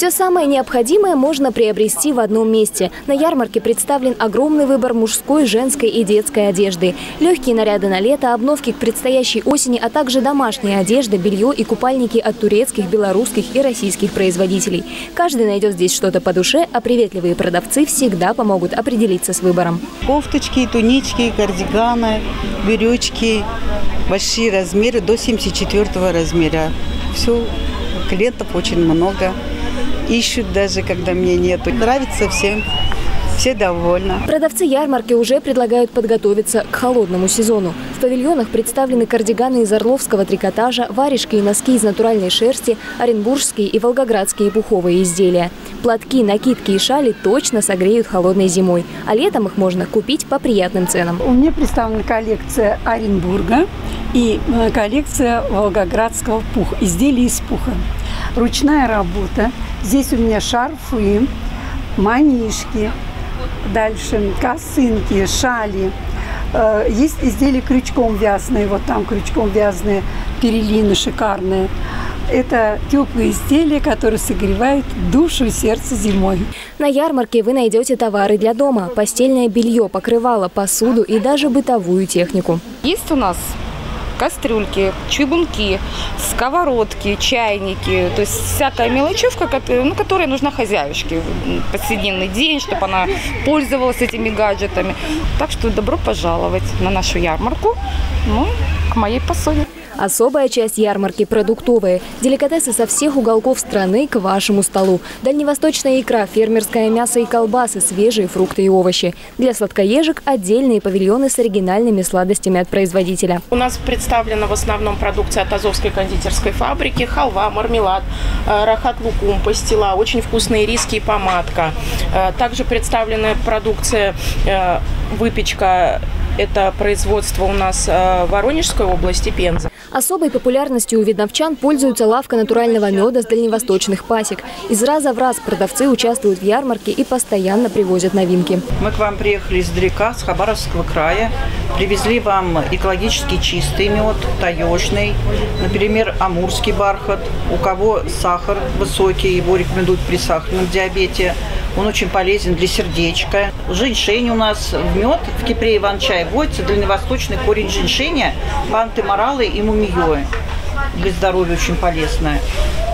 Все самое необходимое можно приобрести в одном месте. На ярмарке представлен огромный выбор мужской, женской и детской одежды. Легкие наряды на лето, обновки к предстоящей осени, а также домашняя одежда, белье и купальники от турецких, белорусских и российских производителей. Каждый найдет здесь что-то по душе, а приветливые продавцы всегда помогут определиться с выбором. Кофточки, тунички, кардиганы, брючки, большие размеры до 74 размера. Все, клиентов очень много ищут даже, когда мне нету. Нравится всем. Все довольны. Продавцы ярмарки уже предлагают подготовиться к холодному сезону. В павильонах представлены кардиганы из орловского трикотажа, варежки и носки из натуральной шерсти, оренбургские и волгоградские пуховые изделия. Платки, накидки и шали точно согреют холодной зимой, а летом их можно купить по приятным ценам. У меня представлена коллекция Оренбурга и э, коллекция волгоградского пуха, изделий из пуха. Ручная работа. Здесь у меня шарфы, манишки, дальше косынки, шали. Э, есть изделия крючком вязаные, вот там крючком вязаные, перелины шикарные. Это теплые изделия, которые согревают душу и сердце зимой. На ярмарке вы найдете товары для дома, постельное белье, покрывало, посуду и даже бытовую технику. Есть у нас кастрюльки, чугунки, сковородки, чайники, то есть всякая мелочевка, ну, которая нужна хозяюшке в повседневный день, чтобы она пользовалась этими гаджетами. Так что добро пожаловать на нашу ярмарку, ну, к моей посуде. Особая часть ярмарки – продуктовые. Деликатесы со всех уголков страны к вашему столу. Дальневосточная икра, фермерское мясо и колбасы, свежие фрукты и овощи. Для сладкоежек – отдельные павильоны с оригинальными сладостями от производителя. У нас представлена в основном продукция от Азовской кондитерской фабрики. Халва, мармелад, э, рахат лукум, пастила, очень вкусные риски и помадка. Э, также представлена продукция э, выпечка это производство у нас в Воронежской области, Пенза. Особой популярностью у видновчан пользуется лавка натурального меда с дальневосточных пасек. Из раза в раз продавцы участвуют в ярмарке и постоянно привозят новинки. Мы к вам приехали издалека, с Хабаровского края. Привезли вам экологически чистый мед, таежный, например, амурский бархат. У кого сахар высокий, его рекомендуют при сахарном диабете. Он очень полезен для сердечка. Женьшень у нас в мед в Кипре Иван-чай вводится дальневосточный корень женьшеня, панты моралы и мумиёи. Для здоровья очень полезное.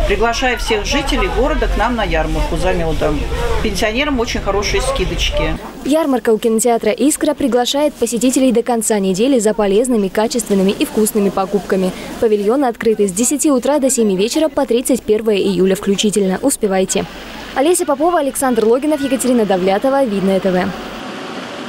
Приглашаю всех жителей города к нам на ярмарку за медом. Пенсионерам очень хорошие скидочки. Ярмарка у кинотеатра «Искра» приглашает посетителей до конца недели за полезными, качественными и вкусными покупками. Павильоны открыты с 10 утра до 7 вечера по 31 июля включительно. Успевайте! Олеся Попова, Александр Логинов, Екатерина Давлятова. Видное ТВ.